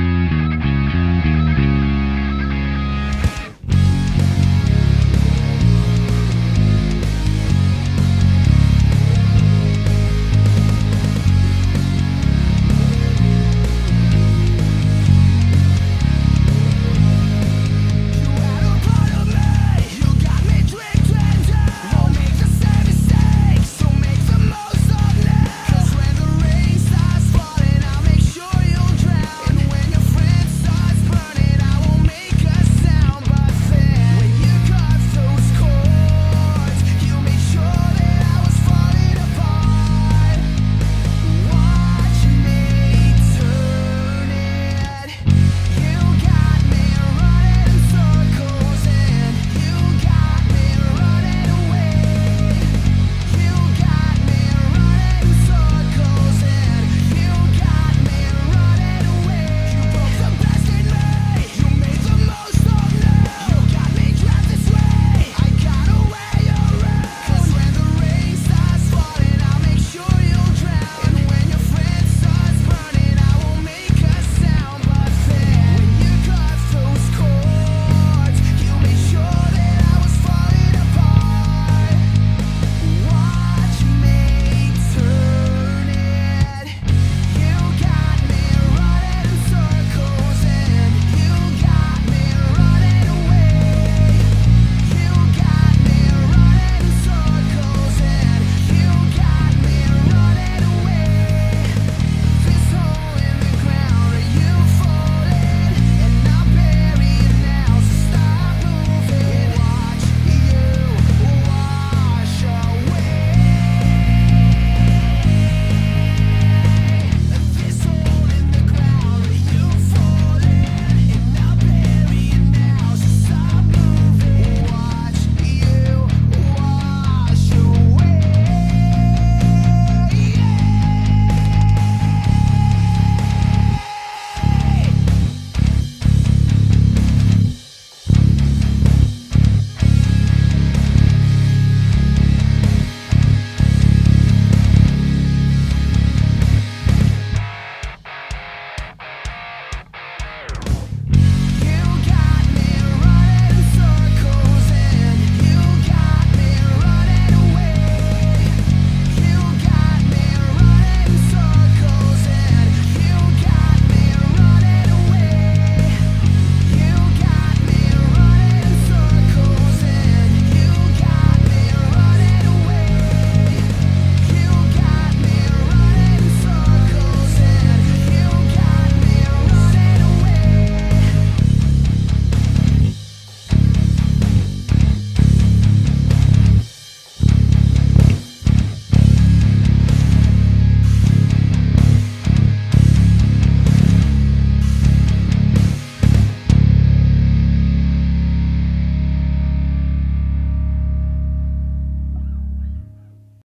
Bye.